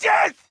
death!